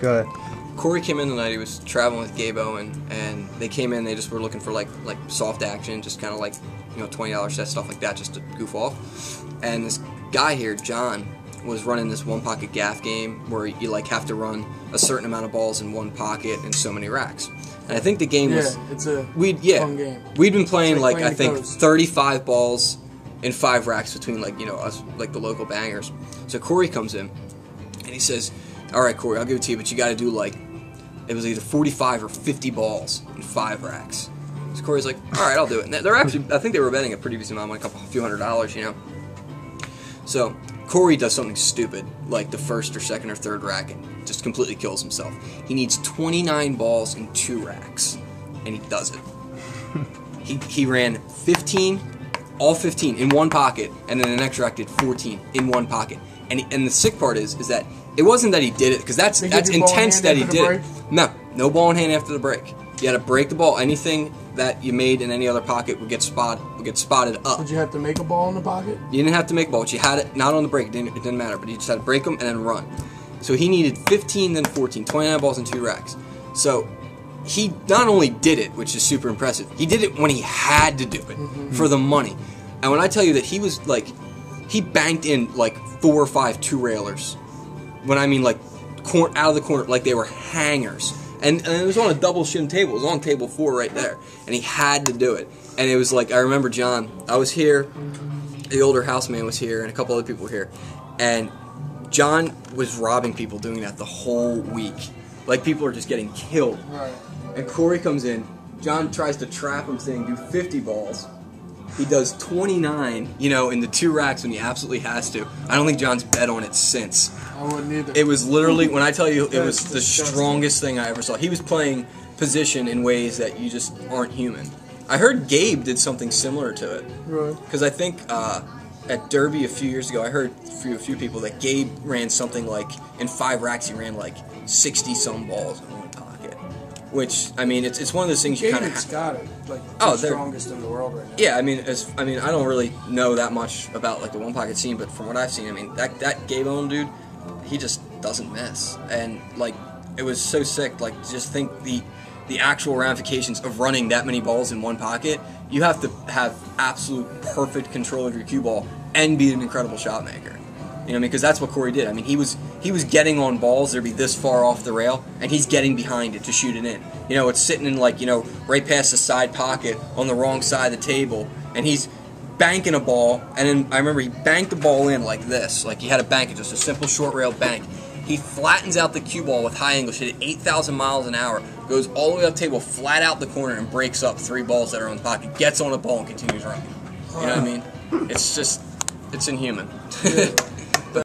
Go ahead. Cory came in the night. He was traveling with Gabe Owen, and they came in. They just were looking for like like soft action, just kind of like you know twenty dollars set stuff like that, just to goof off. And this guy here, John, was running this one pocket gaff game where you like have to run a certain amount of balls in one pocket and so many racks. And I think the game was Yeah, it's a we'd yeah fun game. we'd been playing It's like like, I think coast. 35 balls in five racks between like you know us like the local bangers. So Cory comes in and he says, "All right, Cory, I'll give it to you, but you got to do like it was either 45 or 50 balls in five racks." So Cory's like, "All right, I'll do it." And they're actually I think they were betting a pretty decent amount, like a couple few hundred dollars, you know. So Cory does something stupid, like the first or second or third rack, and just completely kills himself. He needs 29 balls in two racks, and he does it. he, he ran 15, all 15 in one pocket, and then the next rack did 14 in one pocket. And he, and the sick part is is that it wasn't that he did it because that's that's you ball in intense that he did it. No, no ball in hand after the break. You had to break the ball. Anything that you made in any other pocket would get spot would get spotted up. Did you have to make a ball in the pocket? You didn't have to make a ball, but you had it not on the break. It didn't, it didn't matter, but you just had to break them and then run. So he needed 15, then 14, 29 balls in two racks. So he not only did it, which is super impressive, he did it when he had to do it mm-hmm. for the money. And when I tell you that he was like, he banked in like four or five two railers. When I mean like cor- out of the corner, like they were hangers. And, and it was on a double shim table. It was on table four right there. And he had to do it. And it was like, I remember John, I was here, the older houseman was here, and a couple other people were here. And John was robbing people doing that the whole week. Like people are just getting killed. Right. And Cory comes in. John tries to trap him, saying, "Do 50 balls." He does 29, you know, in the two racks when he absolutely has to. I don't think John's bet on it since. I wouldn't either. It was literally when I tell you it was the strongest thing I ever saw. He was playing position in ways that you just aren't human. I heard Gabe did something similar to it Right. because I think uh, at Derby a few years ago, I heard through a few people that Gabe ran something like in five racks he ran like 60 some balls in one pocket. Which I mean, it's it's one of those things you kind of. David's got it. Like Oh, the strongest in the world right now. Yeah, I mean, as I mean, I don't really know that much about like the one pocket scene, but from what I've seen, I mean, that that Gabe Owen dude, he just doesn't miss, and like it was so sick. Like just think the the actual ramifications of running that many balls in one pocket. You have to have absolute perfect control of your cue ball and be an incredible shot maker. You know, because that's what Cory did. I mean, he was he was getting on balls that'd be this far off the rail, and he's getting behind it to shoot it in. You know, it's sitting in like you know right past the side pocket on the wrong side of the table, and he's banking a ball. And then I remember he banked the ball in like this, like he had a bank it, just a simple short rail bank. He flattens out the cue ball with high angle, hit it 8,000 miles an hour, goes all the way up the table, flat out the corner, and breaks up three balls that are in the pocket, gets on a ball, and continues running. You know what I mean? It's just, it's inhuman.